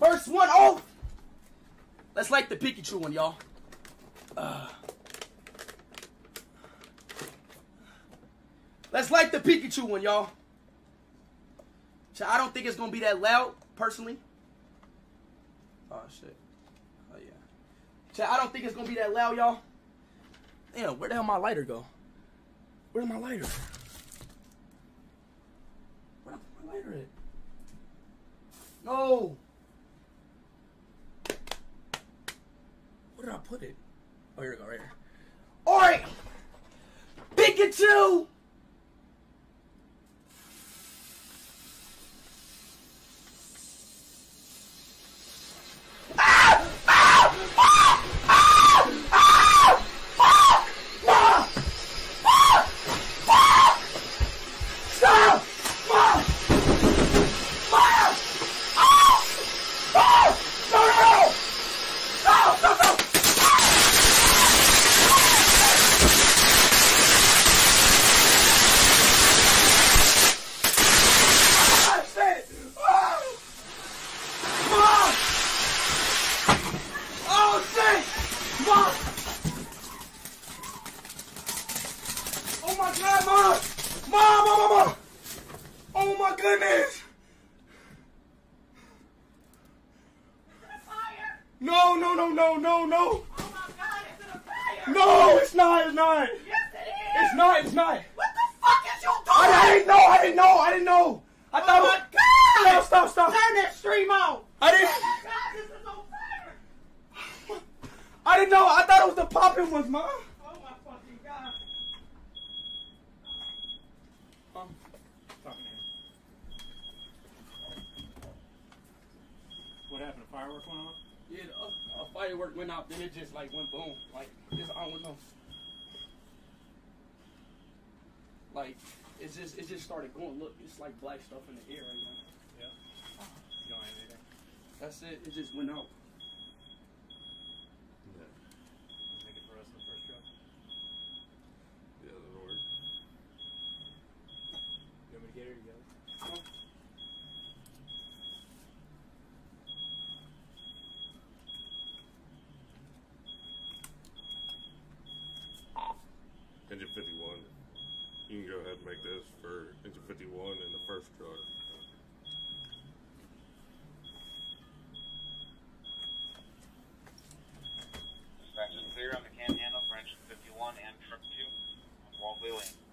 First one off. Let's like the Pikachu one, y'all. Uh, let's like the Pikachu one, y'all. I don't think it's gonna be that loud, personally. Oh shit. Oh yeah. I don't think it's gonna be that loud, y'all. Damn, where the hell my lighter go? Where's my lighter? Where the my lighter at? No. Where did I put it? Oh, here we go, right here. All right. Pikachu. Mom! Mom, mom, mom, mom! Oh, my goodness! Fire! No, no, no, no, no, no! Oh my god, is it a fire? No, it's not, it's not! Yes, it is! It's not, it's not! What the fuck is you doing? I, I didn't know, I didn't know, I didn't know! I Oh thought my it god! was... Stop, stop, stop! Turn that stream on! I didn't... Oh my god, this is on fire! I didn't know, I thought it was the popping ones, Mom! Oh my fucking god! Um, fuck, man. What happened? A uh, firework went off? Yeah, a, a firework went out, then it just like went boom. Like, it's, I don't know. Like, it's just, it just started going. Look, it's like black stuff in the air right now. Yeah. You don't have anything? That's it. It just went out. engine 51. You can go ahead and make this for engine 51 in the first jar. is clear on the can handle for engine 51 and truck 2 Walt Wheeling.